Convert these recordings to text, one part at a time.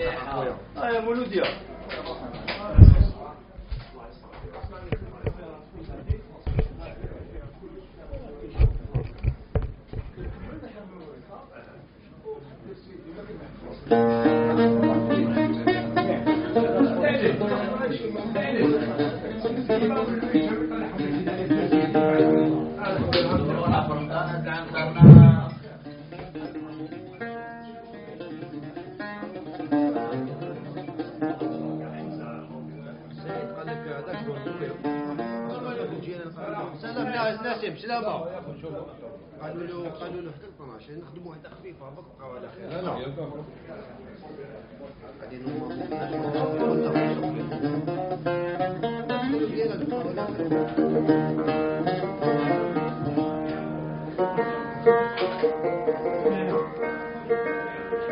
يا مولوديا ناسب سلامة قالوا له قالوا له حتى 12 نخدموا واحدة خفيفة بقى على خير. لا لا.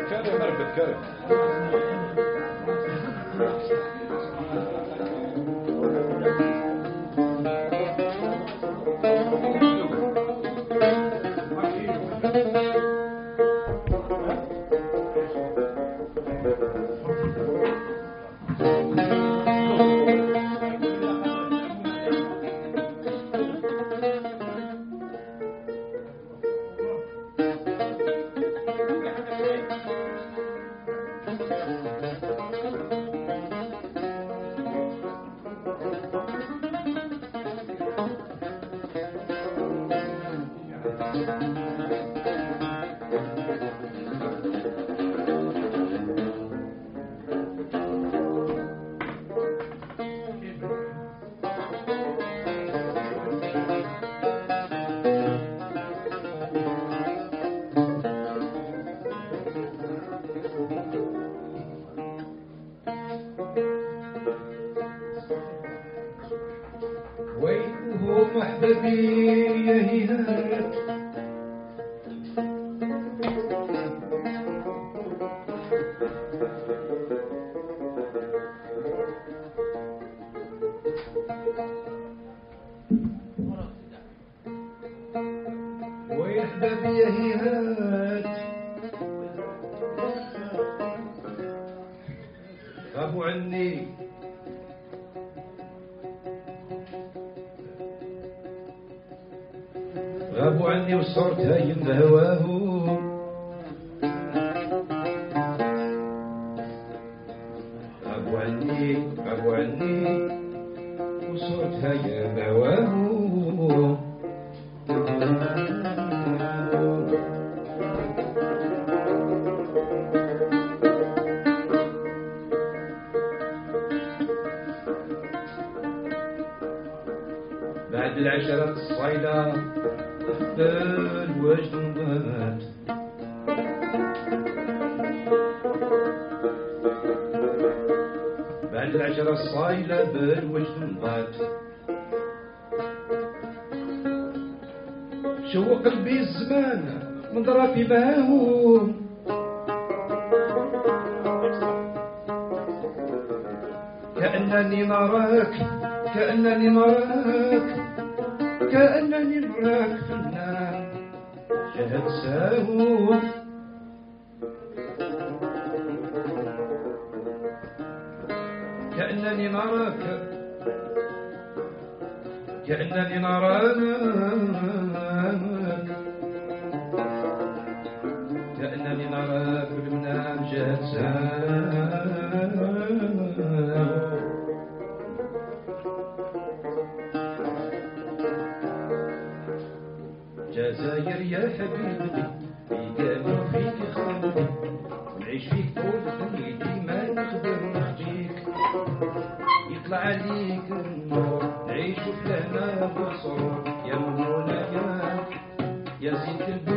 كرم مربط كرم ويله محببي يهيهات ويحبب يهيهات غابوا عني. غابوا عني وصرت هايم بهواه غابوا عني غابوا عني وصرت هايم بهواه بعد العشرة الصيدة الوجد انضمت بعد العشرة الصايلة بالوجد انضمت شو قلبي الزمان من ضرافي ماهو كأنني نراك كأنني نراك كأنني نراك ساهو كأنني نراك كأنني نراك جزائر يا حبيبتي بيقاموا فيك خالتي نعيش فيك طول دنيتي ما نقدر نخجيك. يطلع عليك النور نعيش في لهنا وسرور يا مولاي يا زيت البلدان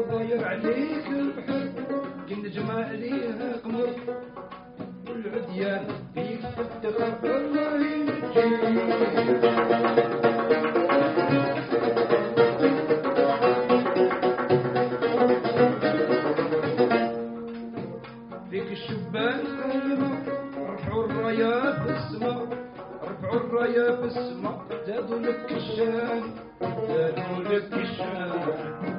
وضايع عليك البحر. كي ينجم عليها قمر. والعديان فيك صدق رب الله ينجيك السما زادوا لك الشان زادوا لك الشان.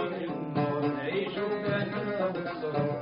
Thank you.